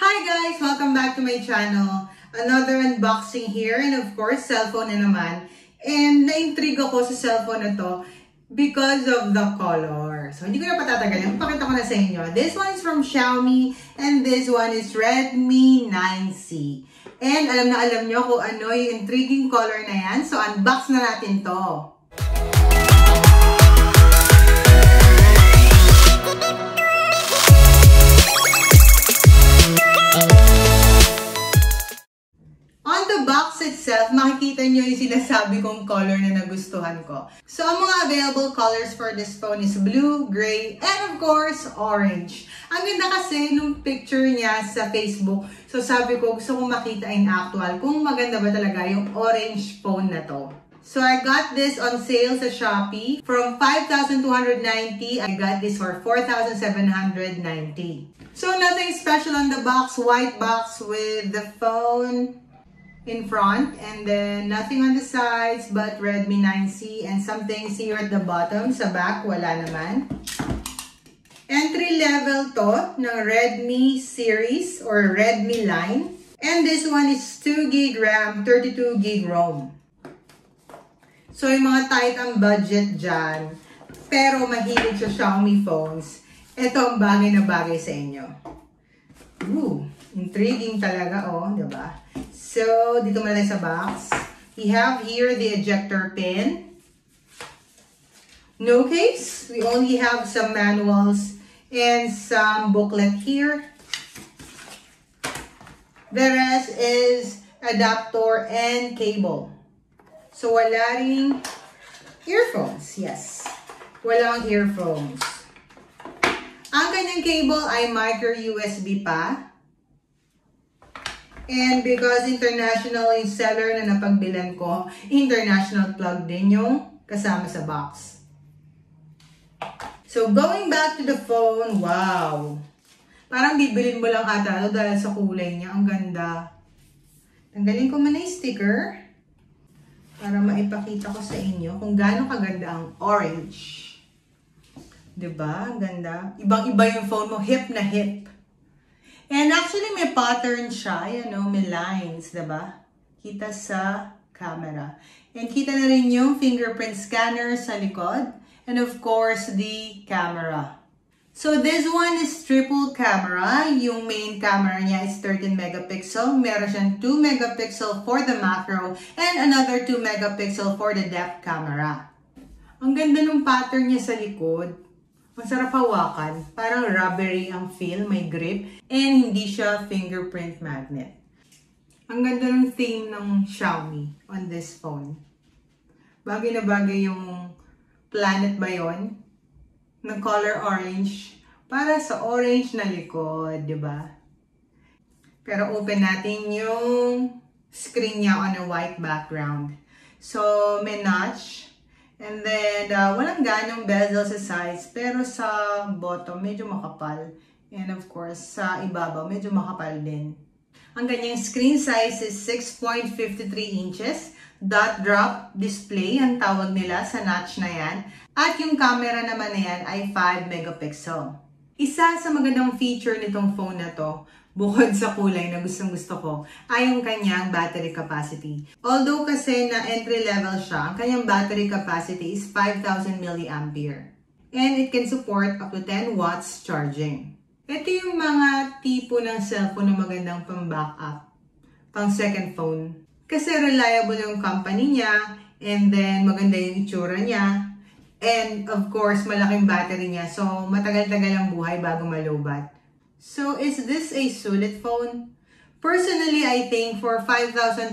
Hi guys! Welcome back to my channel. Another unboxing here and of course, cellphone na naman. And na-intrigue ako sa cellphone na to because of the color. So, hindi ko na patatagalin. Pakita ko na sa inyo. This one is from Xiaomi and this one is Redmi 9C. And alam na alam nyo kung ano yung intriguing color na yan. So, unbox na natin to. Itself, makikita nyo yung sinasabi kong color na nagustuhan ko. So, ang mga available colors for this phone is blue, gray, and of course, orange. Ang ganda kasi nung picture niya sa Facebook. So, sabi ko, gusto kong makita in actual kung maganda ba talaga yung orange phone na to. So, I got this on sale sa Shopee. From 5,290, I got this for 4,790. So, nothing special on the box. White box with the phone in front and then nothing on the sides but Redmi 9C and some things here at the bottom. Sa back, wala naman. Entry level to ng Redmi series or Redmi line. And this one is 2 gig RAM, 32 gig ROM. So yung mga tight ang budget dyan, pero mahilig sa Xiaomi phones, ito ang bagay na bagay sa inyo. Ooh, intriguing talaga oh, di ba? So, dito muna tayo sa box. We have here the ejector pin. No case. We only have some manuals and some booklet here. The rest is adapter and cable. So, wala ring earphones. Yes. Walang earphones. Ang kanyang cable ay micro USB pa. And because international yung seller na napagbilan ko, international plug din yung kasama sa box. So, going back to the phone, wow! Parang bibilin mo lang ata ito dahil sa kulay niya. Ang ganda. Tanggalin ko muna yung sticker para maipakita ko sa inyo kung gaano kaganda ang orange. 'Di ba? Ang ganda. Ibang-iba yung phone mo, hip na hip. And actually, may pattern siya. Ayan o, may lines, diba? Kita sa camera. And kita na rin yung fingerprint scanner sa likod. And of course, the camera. So this one is triple camera. Yung main camera niya is 13 megapixel. Meron siyang 2 megapixel for the macro and another 2 megapixel for the depth camera. Ang ganda ng pattern niya sa likod. Masarap hawakan. Parang rubbery ang feel, may grip. And hindi siya fingerprint magnet. Ang ganda ng theme ng Xiaomi on this phone. Bagay na bagay yung planet ba yon? Ng color orange. Para sa orange na likod, di ba? Pero open natin yung screen niya on a white background. So, may notch And then, uh, walang ganong bezel sa sides, pero sa bottom, medyo makapal. And of course, sa ibabaw, medyo makapal din. Ang ganyang screen size is 6.53 inches. Dot drop display ang tawag nila sa notch na yan. At yung camera naman na yan ay 5 megapixel. Isa sa magandang feature nitong phone na to, bukod sa kulay na gustong gusto ko, ay yung kanyang battery capacity. Although kasi na entry level siya, ang kanyang battery capacity is 5,000 mAh. And it can support up to 10 watts charging. Ito yung mga tipo ng cellphone na magandang pang backup, pang second phone. Kasi reliable yung company niya, and then maganda yung itsura niya, And of course, malaking battery niya. So, matagal-tagal ang buhay bago malubat. So, is this a sulit phone? Personally, I think for 5,290,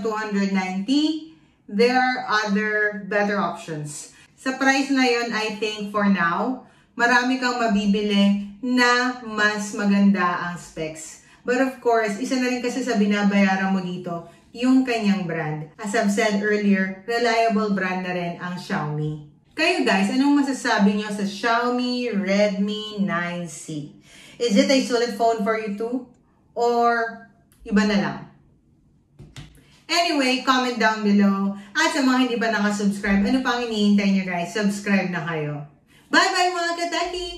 there are other better options. Sa price na yon, I think for now, marami kang mabibili na mas maganda ang specs. But of course, isa na rin kasi sa binabayaran mo dito, yung kanyang brand. As I've said earlier, reliable brand na rin ang Xiaomi. Kayo guys, anong masasabi nyo sa Xiaomi Redmi 9C? Is it a solid phone for you too? Or iba na lang? Anyway, comment down below. At sa mga hindi pa nakasubscribe, ano pang hinihintay nyo guys? Subscribe na kayo. Bye-bye mga kataki!